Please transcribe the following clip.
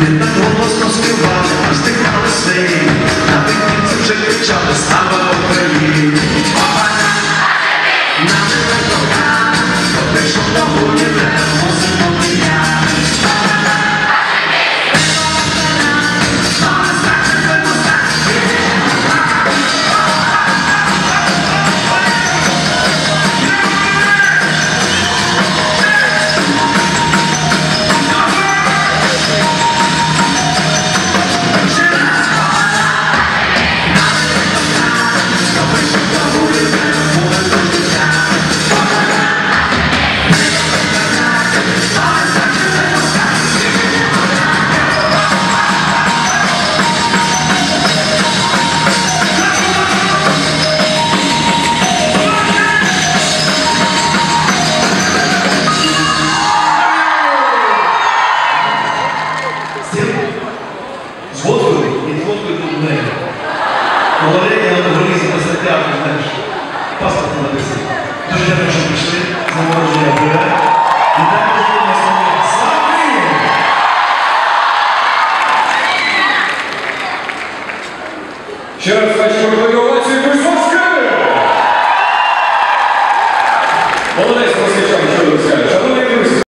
Ми так голосно співали, роздихали сей, а тим вже кричали слава Україні. Пришли за мероприятие. И также у нас Славы! Ще раз хочу Висоцький.